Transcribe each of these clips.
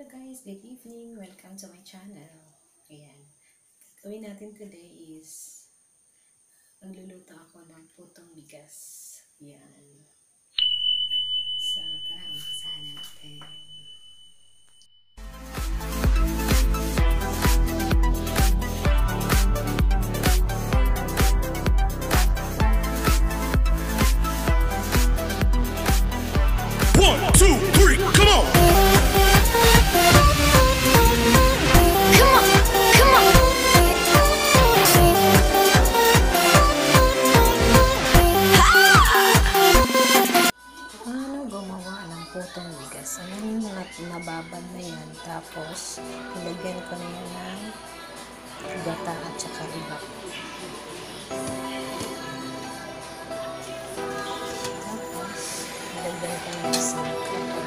Hello guys, good evening. Welcome to my channel. Ayan. Gawin natin today is magluluto ako ng putong bigas. Ayan. So, tara, umpisahan na natin. Tapos, ilagyan ko na yan ng gata at saka iba. Tapos, ilagyan ko na yung sangkap.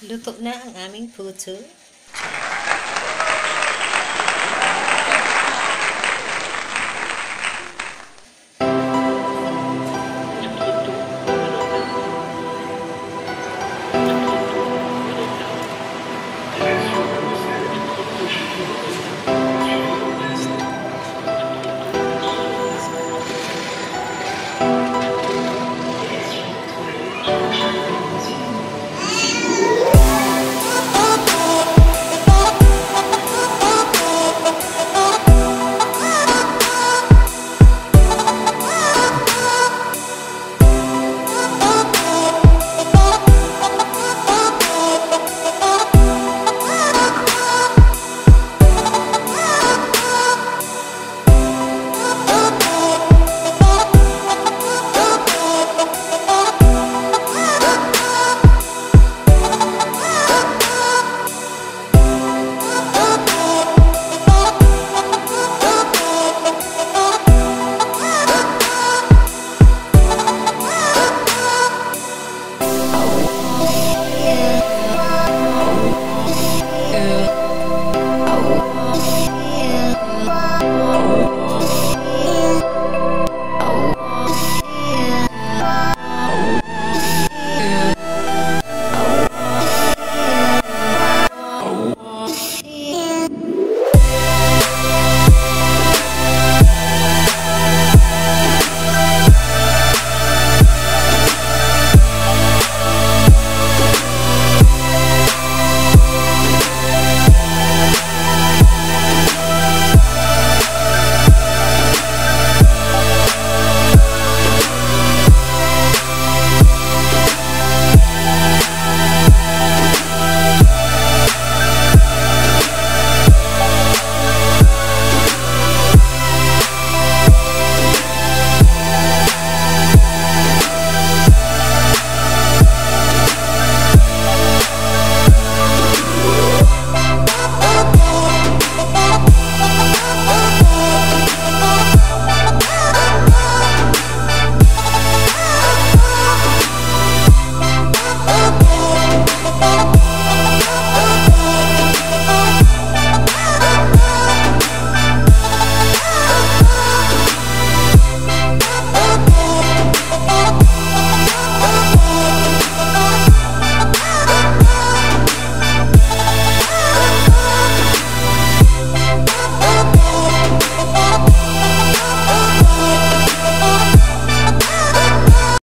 Luto na ang aming puto.